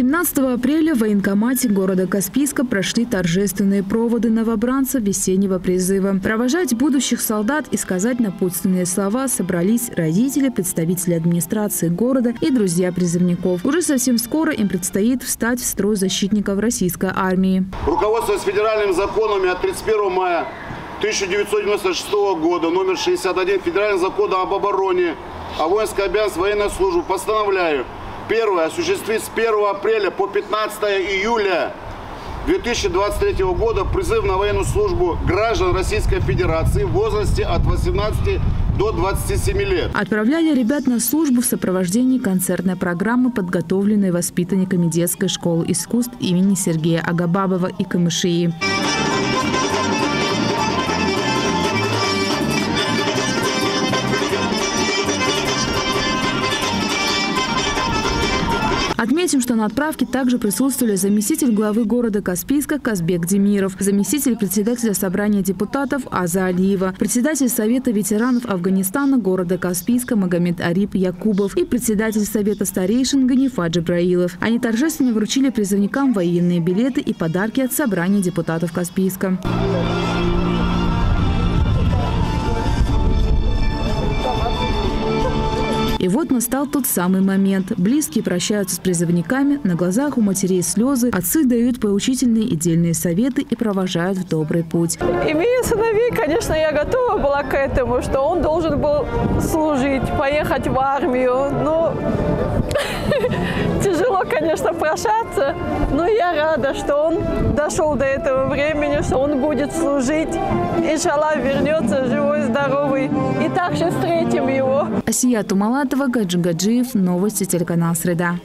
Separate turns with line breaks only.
17 апреля в военкомате города Каспийска прошли торжественные проводы новобранцев весеннего призыва. Провожать будущих солдат и сказать напутственные слова собрались родители, представители администрации города и друзья призывников. Уже совсем скоро им предстоит встать в строй защитников российской армии.
Руководствуясь федеральными законами от 31 мая 1996 года, номер 61 Федерального закона об обороне, о воинской обязанности военной службы, постановляю Первое. Осуществить с 1 апреля по 15 июля 2023 года призыв на военную службу граждан Российской Федерации в возрасте от 18 до 27 лет.
Отправляли ребят на службу в сопровождении концертной программы, подготовленной воспитанниками детской школы искусств имени Сергея Агабабова и Камышии. Отметим, что на отправке также присутствовали заместитель главы города Каспийска Казбек Демиров, заместитель председателя собрания депутатов Аза Алиева, председатель Совета ветеранов Афганистана города Каспийска Магомед Арип Якубов и председатель Совета старейшин Ганифа Джабраилов. Они торжественно вручили призывникам военные билеты и подарки от собрания депутатов Каспийска. И вот настал тот самый момент. Близкие прощаются с призывниками, на глазах у матерей слезы, отцы дают поучительные и дельные советы и провожают в добрый путь.
Имея сыновей, конечно, я готова была к этому, что он должен был служить, поехать в армию. Но тяжело, конечно, прощаться, но я рада, что он дошел до этого времени, что он будет служить. Иншаллах вернется живой, здоровый. И также встретим его.
Асия Тумалатова, Гаджи Гаджиев, новости телеканал «Среда».